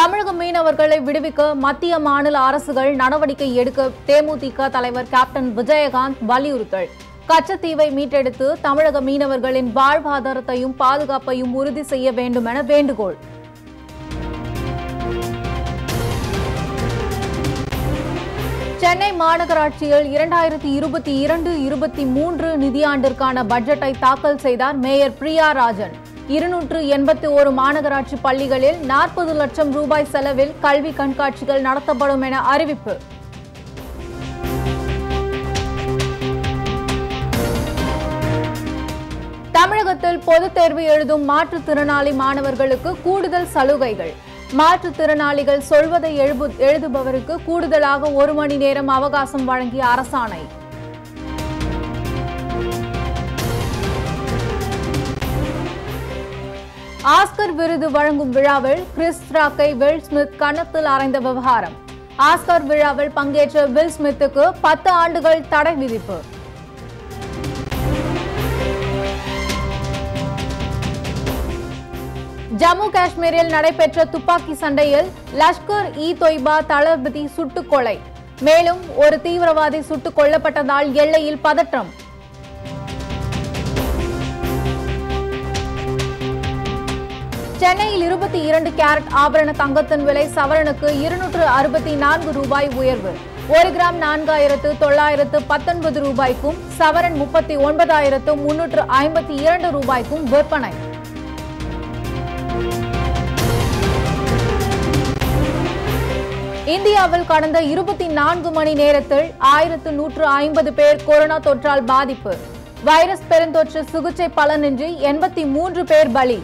தமிழக மீனவர்களை விடுவிக்க மத்திய மாநில அரசுகள் நடவடிக்கை எடுக்க தேமுதிக தலைவர் கேப்டன் விஜயகாந்த் வலியுறுத்தல். கச்சத்தீவை மீட்டெடுத்து தமிழக மீனவர்களின் வாழ்வாதாரத்தையும் பாதுகாப்பையும் உறுதி செய்ய வேண்டும் என வேண்டுகோள். சென்னை மாநகராட்சியில் இரண்டாயிரத்தி இருபத்தி இரண்டு இருபத்தி மூன்று நிதியாண்டிற்கான பட்ஜெட்டை தாக்கல் செய்தார் மேயர் பிரியா ராஜன். இருநூற்று எண்பத்தி ஒரு மாநகராட்சி பள்ளிகளில் நாற்பது லட்சம் ரூபாய் செலவில் கல்வி கண்காட்சிகள் நடத்தப்படும் என அறிவிப்பு. தமிழகத்தில் பொதுத் தேர்வு எழுதும் மாற்றுத்திறனாளி மாணவர்களுக்கு கூடுதல் சலுகைகள். மாற்றுத்திறனாளிகள் சொல்வதை எழுபு- எழுதுபவருக்கு கூடுதலாக ஒரு மணி நேரம் அவகாசம் வழங்கிய அரசாணை. ஆஸ்கர் விருது வழங்கும் விழாவில் கிறிஸ் ராக்கை வில் ஸ்மித் கன்னத்தில் அறைந்த விவகாரம். ஆஸ்கர் விழாவில் பங்கேற்ற வில் ஸ்மித்துக்கு பத்து ஆண்டுகள் தடை விதிப்பு. ஜம்மு காஷ்மீரில் நடைபெற்ற துப்பாக்கி சண்டையில் லஷ்கர் இ தொய்பா தளபதி சுட்டுக் கொலை. மேலும் ஒரு தீவிரவாதி சுட்டுக் கொல்லப்பட்டதால் எல்லையில் பதற்றம். சென்னையில் இருபத்தி இரண்டு கேரட் ஆபரண தங்கத்தின் விலை சவரனுக்கு இருநூற்று அறுபத்தி நான்கு ரூபாய் உயர்வு. ஒரு கிராம் நான்காயிரத்து தொள்ளாயிரத்து பத்தொன்பது ரூபாய்க்கும் சவரன் முப்பத்தி ஒன்பதாயிரத்து முன்னூற்று ஐம்பத்தி இரண்டு ரூபாய்க்கும் விற்பனை. இந்தியாவில் கடந்த இருபத்தி நான்கு மணி நேரத்தில் ஆயிரத்து நூற்று ஐம்பது பேர் கொரோனா தொற்றால் பாதிப்பு. வைரஸ் பெருந்தொற்று சிகிச்சை பலனின்றி எண்பத்தி மூன்று பேர் பலி.